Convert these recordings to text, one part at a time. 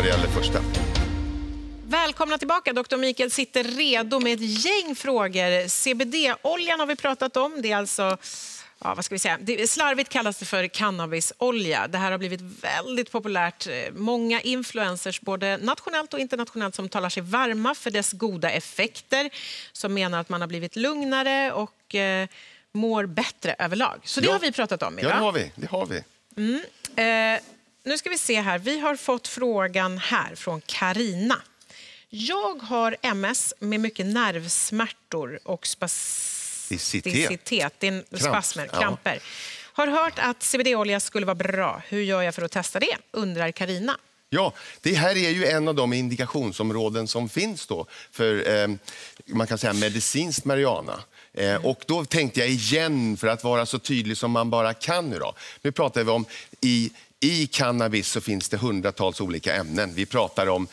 vad det gäller första. Välkomna tillbaka. Dr. Mikael sitter redo med ett gäng frågor. CBD-oljan har vi pratat om. Det är alltså ja, vad ska vi säga? Det, slarvigt kallas det för cannabisolja. Det här har blivit väldigt populärt. Många influencers, både nationellt och internationellt, som talar sig varma för dess goda effekter, som menar att man har blivit lugnare och eh, mår bättre överlag. Så det Ja. har vi pratat om Ja, idag. det har vi. Det har vi. Eh, nu ska vi se här. Vi har fått frågan här från Karina. Jag har MS med mycket nervsmärtor och spasticitet. Kramp, spasmer, ja. kramper. Har hört att CBD-olja skulle vara bra. Hur gör jag för att testa det? Undrar Karina. Ja, det här är ju en av de indikationsområden som finns då för eh, man kan säga medicinskt marijuana. Eh, och då tänkte jag igen, för att vara så tydlig som man bara kan nu då. Nu pratar vi om i, i cannabis så finns det hundratals olika ämnen. Vi pratar om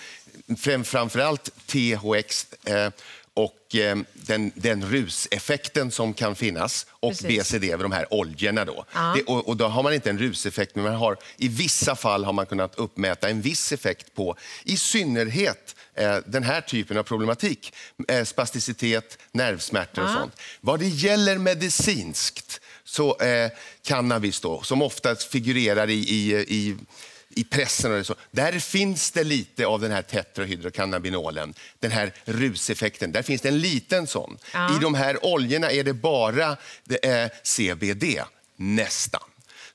fram, framförallt THX eh, och eh, den, den ruseffekten som kan finnas och Precis. BCD, de här oljorna. Då. Ja. Det, och, och då har man inte en ruseffekt, men man har, i vissa fall har man kunnat uppmäta en viss effekt på i synnerhet eh, den här typen av problematik. Eh, spasticitet, nervsmärtor och Ja. sånt. Vad det gäller medicinskt, så eh, cannabis då, som ofta figurerar i, i, i i pressen och så, där finns det lite av den här tetrahydrocannabinolen, den här ruseffekten. Där finns det en liten sån. Ja. I de här oljorna är det bara det är CBD, nästan.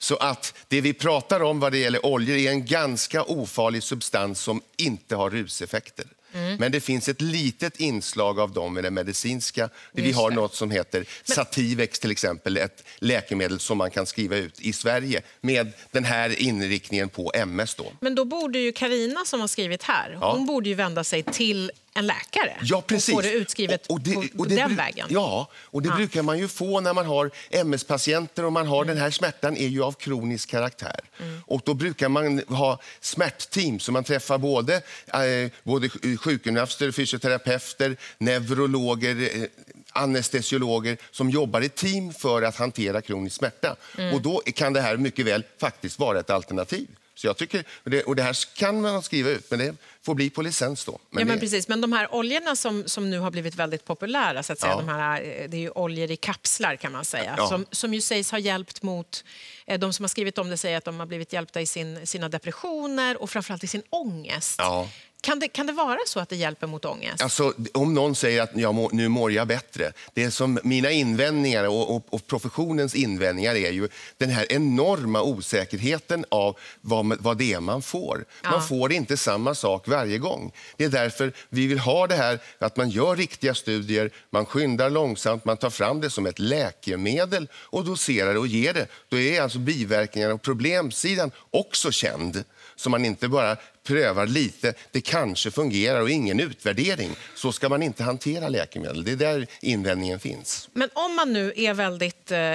Så att det vi pratar om vad det gäller oljor är en ganska ofarlig substans som inte har ruseffekter. Mm. Men det finns ett litet inslag av dem i det medicinska. Vi Just har det. något som heter Sativex till exempel, ett läkemedel som man kan skriva ut i Sverige med den här inriktningen på MS. Då. Men då borde ju Karina som har skrivit här, Ja. hon borde ju vända sig till en läkare Ja, precis. och få det utskrivet på det den bru- vägen. Ja, och det Ja. brukar man ju få när man har MS-patienter och man har den här smärtan är ju av kronisk karaktär. Och då brukar man ha smärtteam så man träffar både, eh, både sj- sjukgymnaster, fysioterapeuter, neurologer, eh, anestesiologer som jobbar i team för att hantera kronisk smärta. Och då kan det här mycket väl faktiskt vara ett alternativ. Så jag tycker, och det, och det här kan man skriva ut, men det får bli på licens då. ja, men det- precis. Men de här oljorna som, som nu har blivit väldigt populära, så att säga, Ja. de här, eh, det är ju oljor i kapslar kan man säga, Ja. som, som ju sägs ha hjälpt mot, eh, de som har skrivit om det säger att de har blivit hjälpta i sin, sina depressioner och framförallt i sin ångest. Ja. Kan, det, kan det vara så att det hjälper mot ångest? Alltså, om någon säger att jag må, nu mår jag bättre. Det är som mina invändningar och, och, och professionens invändningar är ju den här enorma osäkerheten av vad, vad det är man får. Ja. Man får inte samma sak varje gång. Det är därför vi vill ha det här att man gör riktiga studier, man skyndar långsamt, man tar fram det som ett läkemedel och doserar och ger det. Då är alltså biverkningarna och problemsidan också känd. Så man inte bara prövar lite, det kanske fungerar och ingen utvärdering. Så ska man inte hantera läkemedel. Det är där invändningen finns. Men om man nu är väldigt... eh,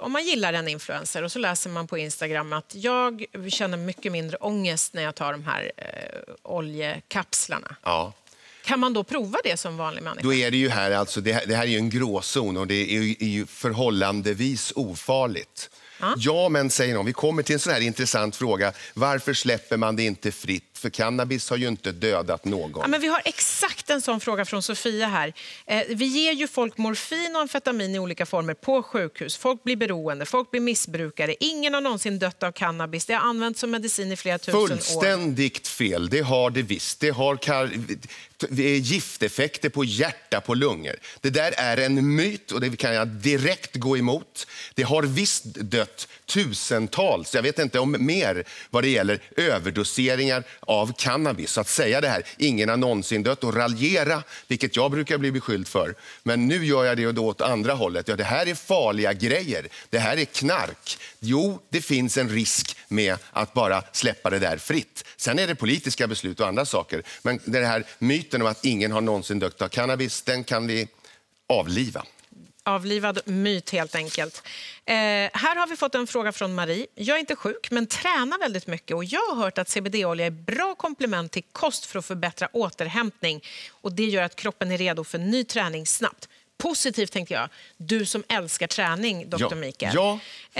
Om man gillar en influencer och så läser man på Instagram att jag känner mycket mindre ångest när jag tar de här eh, oljekapslarna. Ja. Kan man då prova det som vanlig människa? Då är det ju här, alltså, det, här, det här är en gråzon och det är ju, är ju förhållandevis ofarligt. Ja. Ja, men säger någon, vi kommer till en sån här intressant fråga. Varför släpper man det inte fritt? För cannabis har ju inte dödat någon. Ja, men vi har exakt en sån fråga från Sofia här. Eh, vi ger ju folk morfin och amfetamin i olika former på sjukhus. Folk blir beroende, folk blir missbrukare. Ingen har någonsin dött av cannabis. Det har använts som medicin i flera tusen år. Fullständigt fel. Det har det visst. Det har gifteffekter på hjärta, på lungor. Det där är en myt och det kan jag direkt gå emot. Det har visst dött tusentals, jag vet inte om mer, vad det gäller överdoseringar av cannabis. Så att säga det här, ingen har någonsin dött och raljera, vilket jag brukar bli beskylld för. Men nu gör jag det då åt andra hållet. Ja, det här är farliga grejer. Det här är knark. Jo, det finns en risk med att bara släppa det där fritt. Sen är det politiska beslut och andra saker. Men den här myten om att ingen har någonsin dött av cannabis, den kan vi avliva. Avlivad myt helt enkelt. Eh, här har vi fått en fråga från Marie. Jag är inte sjuk men tränar väldigt mycket och jag har hört att CBD-olja är bra komplement till kost för att förbättra återhämtning och det gör att kroppen är redo för ny träning snabbt. Positivt tänkte jag. Du som älskar träning, Dr. Ja. Mikael. Ja.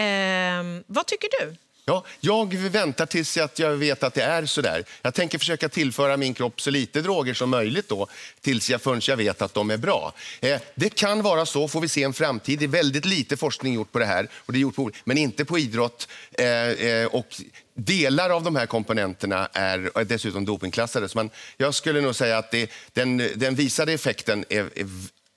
Eh, vad tycker du? Ja, jag väntar tills att jag vet att det är så där. Jag tänker försöka tillföra min kropp så lite droger som möjligt då, tills jag, förrän jag vet att de är bra. Eh, det kan vara så, får vi se en framtid. Det är väldigt lite forskning gjort på det här, och det är gjort på, men inte på idrott. Eh, eh, och delar av de här komponenterna är, är dessutom dopingklassade. Så man, jag skulle nog säga att det, den, den visade effekten är, är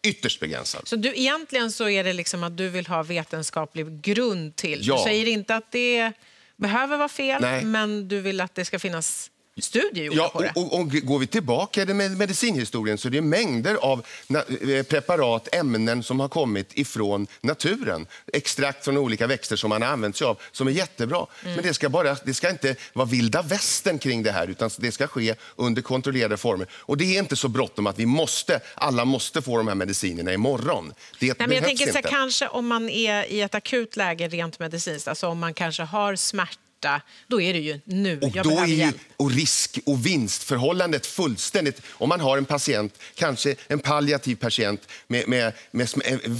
ytterst begränsad. Så du, egentligen så är det liksom att du vill ha vetenskaplig grund till? Ja. Du säger inte att det behöver vara fel, Nej. men du vill att det ska finnas studier gjorda Ja, på det? och, och, går vi tillbaka i med medicinhistorien så är det mängder av eh, preparat, ämnen som har kommit ifrån naturen. Extrakt från olika växter som man har använt sig av, som är jättebra. Mm. Men det ska, bara, det ska inte vara vilda västern kring det här, utan det ska ske under kontrollerade former. Och det är inte så bråttom att vi måste, alla måste få de här medicinerna imorgon. Det Nej, men jag tänker så här, inte. kanske om man är i ett akut läge rent medicinskt, alltså om man kanske har smärta, då är det ju nu. Och jag då är ju och risk och vinstförhållandet fullständigt... Om man har en patient, kanske en palliativ patient med, med, med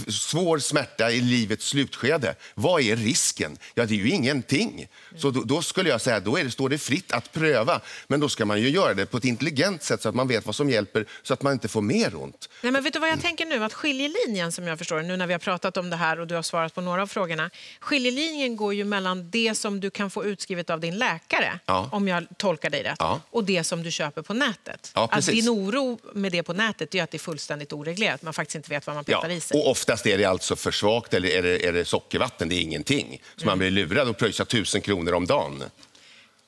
svår smärta i livets slutskede, vad är risken? Ja, det är ju ingenting. Så då, då skulle jag säga, då är det, står det fritt att pröva. Men då ska man ju göra det på ett intelligent sätt så att man vet vad som hjälper så att man inte får mer ont. Nej, men vet du vad jag tänker nu? Att skiljelinjen som jag förstår nu när vi har pratat om det här och du har svarat på några av frågorna. Skiljelinjen går ju mellan det som du kan få utskrivet av din läkare, Ja. om jag tolkar dig rätt, Ja. och det som du köper på nätet. Ja, att din oro med det på nätet är att det är fullständigt oreglerat. Man faktiskt inte vet vad man petar i sig. och oftast är det alltså för svagt eller är det, är det sockervatten, det är ingenting. Så man blir lurad och pröjsar tusen kronor om dagen.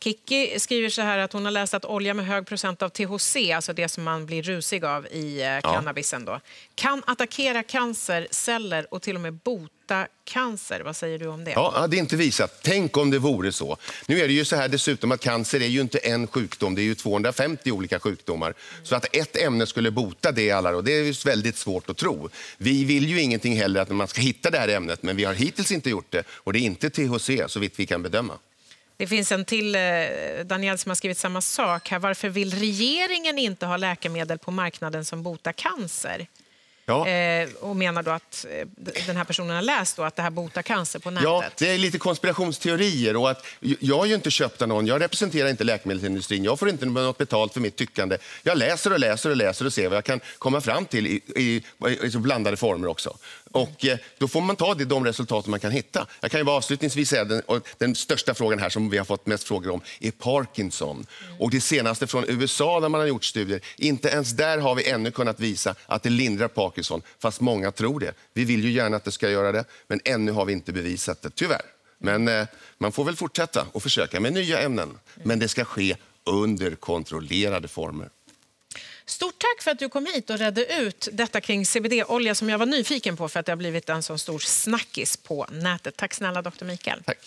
Kikki skriver så här att hon har läst att olja med hög procent av THC, alltså det som man blir rusig av i eh, cannabisen, då, kan attackera cancerceller och till och med bota cancer. Vad säger du om det? Ja, det är inte visat. Tänk om det vore så. Nu är det ju så här dessutom att cancer är ju inte en sjukdom, det är ju 250 olika sjukdomar. Så att ett ämne skulle bota det alla, och det är ju väldigt svårt att tro. Vi vill ju ingenting heller att man ska hitta det här ämnet, men vi har hittills inte gjort det. Och det är inte THC, så vitt vi kan bedöma. Det finns en till, eh, Daniel, som har skrivit samma sak. här. Varför vill regeringen inte ha läkemedel på marknaden som botar cancer? Ja. Eh, och menar då att eh, den här personen har läst då att det här botar cancer på nätet. Ja, det är lite konspirationsteorier. Och att, jag har ju inte köpt av någon, jag representerar inte läkemedelsindustrin. Jag får inte något betalt för mitt tyckande. Jag läser och läser och läser och ser vad jag kan komma fram till i, i, i blandade former också. Och eh, då får man ta det, de resultat man kan hitta. Jag kan ju bara avslutningsvis säga den, den största frågan här som vi har fått mest frågor om är Parkinson. Och det senaste från USA där man har gjort studier, inte ens där har vi ännu kunnat visa att det lindrar Parkinson, fast många tror det. Vi vill ju gärna att det ska göra det, men ännu har vi inte bevisat det, tyvärr. Men eh, man får väl fortsätta och försöka med nya ämnen. Men det ska ske under kontrollerade former. Stort tack för att du kom hit och redde ut detta kring CBD-olja som jag var nyfiken på för att det har blivit en sån stor snackis på nätet. Tack snälla doktor Mikael. Tack.